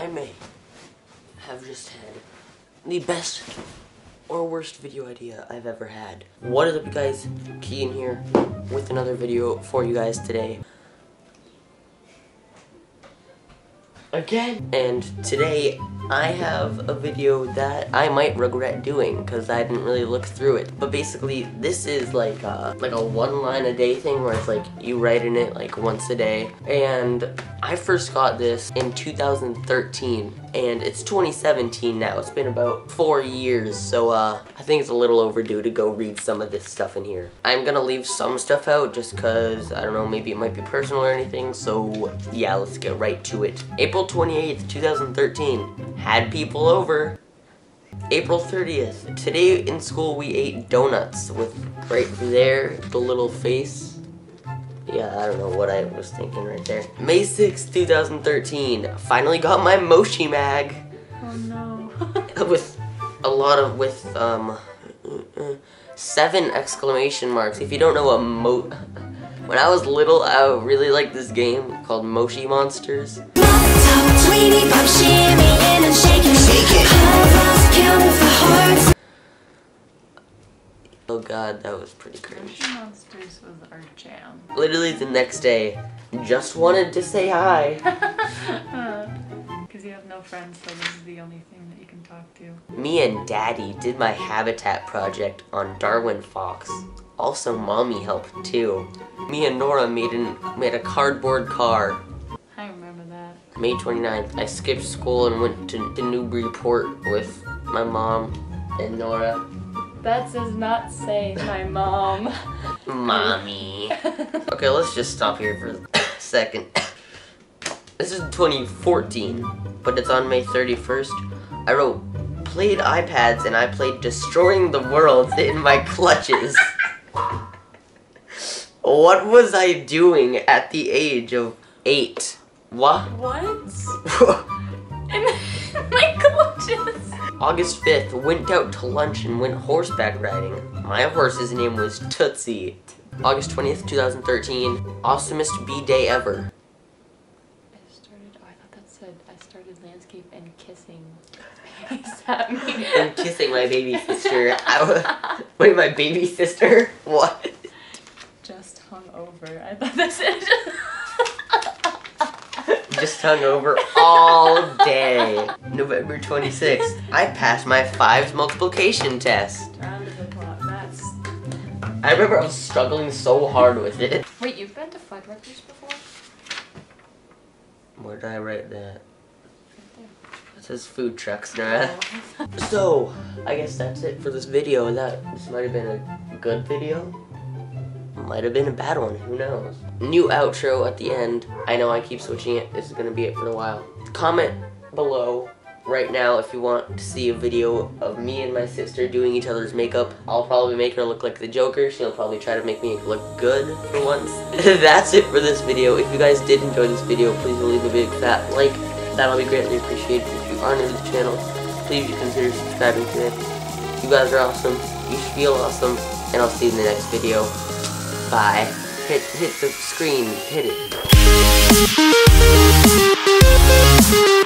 I may have just had the best or worst video idea I've ever had. What is up you guys? Cian here with another video for you guys today. Again! And today I have a video that I might regret doing because I didn't really look through it. But basically, this is like a, like a one line a day thing where it's like you write in it like once a day. And I first got this in 2013 and it's 2017 now. It's been about four years, so uh, I think it's a little overdue to go read some of this stuff in here. I'm gonna leave some stuff out just cause, I don't know, maybe it might be personal or anything, so yeah, let's get right to it. April 28th, 2013 had people over. April 30th. Today in school we ate donuts with right there the little face. Yeah, I don't know what I was thinking right there. May 6th, 2013. Finally got my Moshi mag. Oh no. with a lot of with um seven exclamation marks. If you don't know what mo when I was little, I really liked this game called Moshi Monsters. Oh god, that was pretty cringe. Monsters was our jam. Literally the next day, just wanted to say hi. Because you have no friends, so this is the only thing that you can talk to. Me and Daddy did my habitat project on Darwin Fox. Also, Mommy helped too. Me and Nora made an made a cardboard car. I remember that. May 29th, I skipped school and went to, to Newburyport with my mom and Nora. That does not say my mom. Mommy. Okay, let's just stop here for a second. This is 2014, but it's on May 31st. I wrote, played iPads and I played Destroying the World in my clutches. what was I doing at the age of eight? What? what? In my clutches. August 5th, went out to lunch and went horseback riding. My horse's name was Tootsie. August 20th, 2013, awesomest bee day ever. I started, oh, I thought that said I started landscape and kissing. Is that me? I'm kissing my baby sister. I wait, my baby sister? What? Just hung over. I thought that said Just hung over all day. November 26th, I passed my fives multiplication test. Round of applause. That's. I remember I was struggling so hard with it. Wait, you've been to Fuddruckers before? Where did I write that? It says food trucks, Nora. Oh. there. So, I guess that's it for this video. That this might have been a good video. Might have been a bad one, who knows? New outro at the end. I know I keep switching it. This is gonna be it for a while. Comment below right now if you want to see a video of me and my sister doing each other's makeup. I'll probably make her look like the Joker. She'll probably try to make me look good for once. That's it for this video. If you guys did enjoy this video, please leave a big fat like. That'll be greatly appreciated. If you are new to the channel, please consider subscribing today. You guys are awesome. You feel awesome. And I'll see you in the next video. Bye. Hit hit the screen. Hit it.